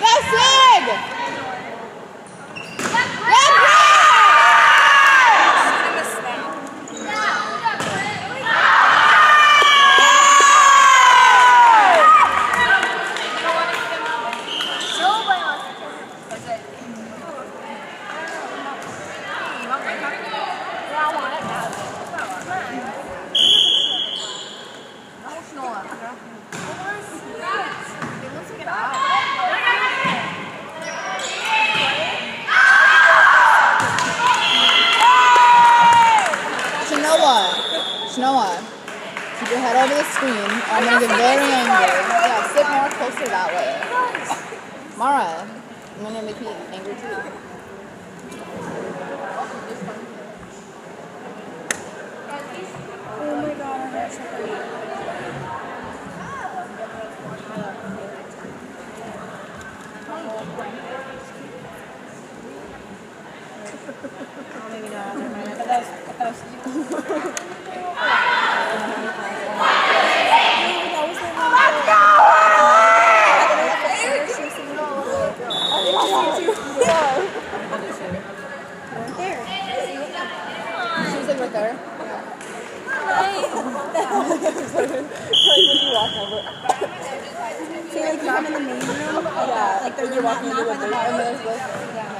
Desce! Noah, keep your head over the screen. I'm going to get very angry. Yeah, sit more closer that way. Mara, I'm going to make you angry too. Oh my god, I'm not oh, maybe not. Never mind. I thought that was. I thought that was right there. See, like, you come in the main room, yeah, like, they're walking into the room, and there's this, yeah.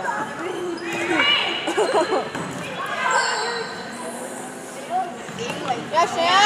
Yes, yeah.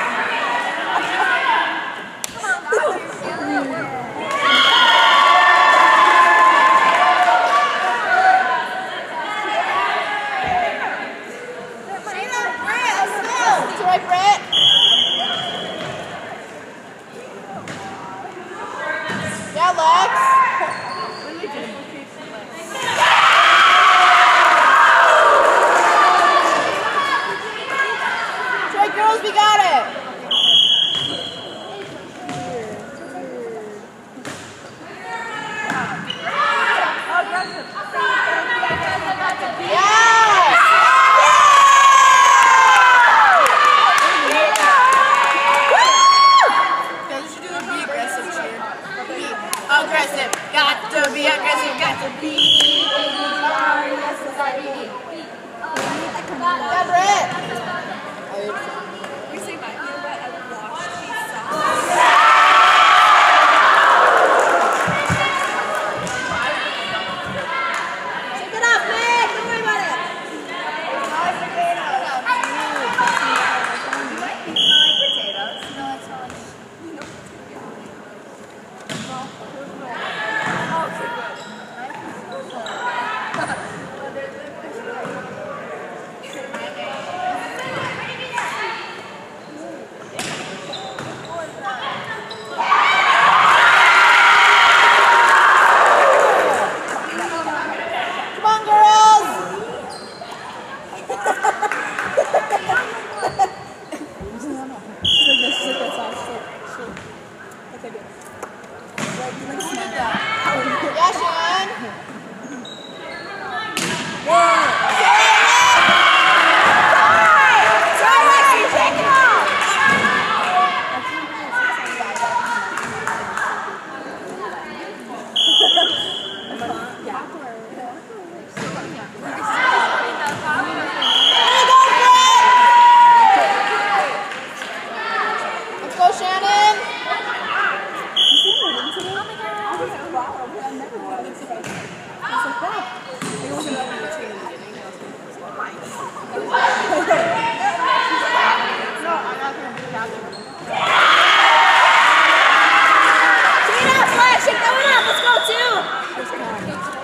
Let's go. Let's Go!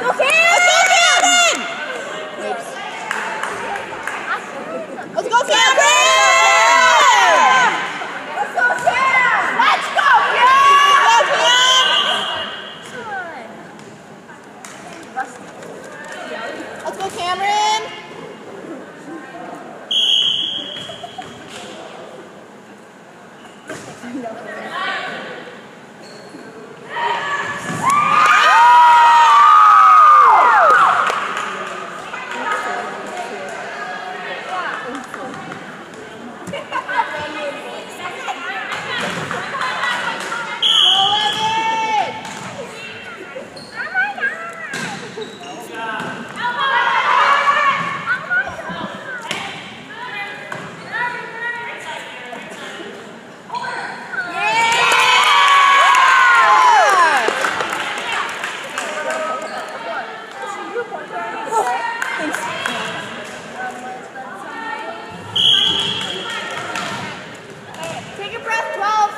Let's go! Let's go! Let's go! Let's go, Cameron! Take a breath, 12.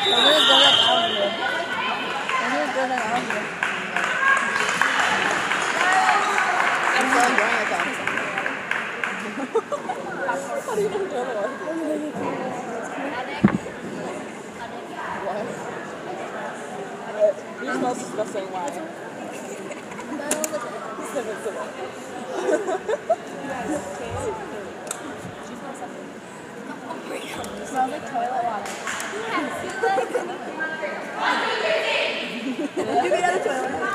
I'm gonna go like out of here. I'm gonna go like out of here. I'm so enjoying myself. How do you enjoy What? What? You smell disgusting. Why? Smells like toilet water.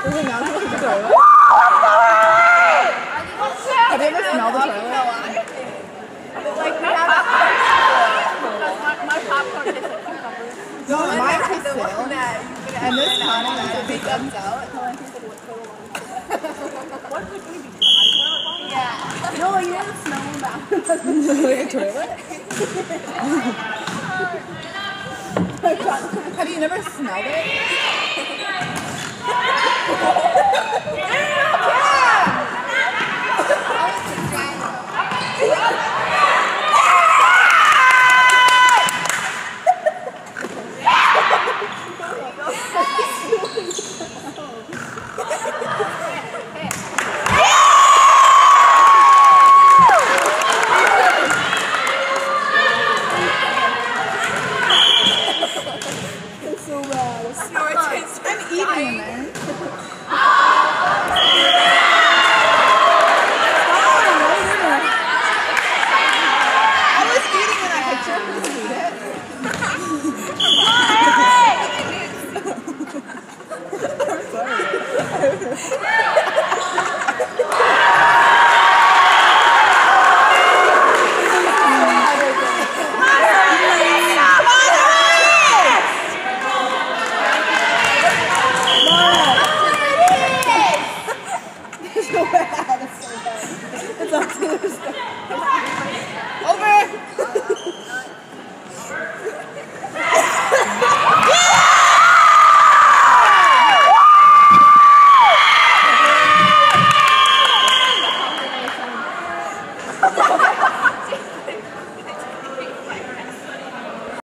Does it not smell like the toilet? Have you ever smelled the toilet? Like my popcorn. My, my popcorn tastes like cucumber. No, mine tastes stale. And this kind of a big thumbs out. Yeah. No, you didn't smell that. like a toilet? Have you never smelled it?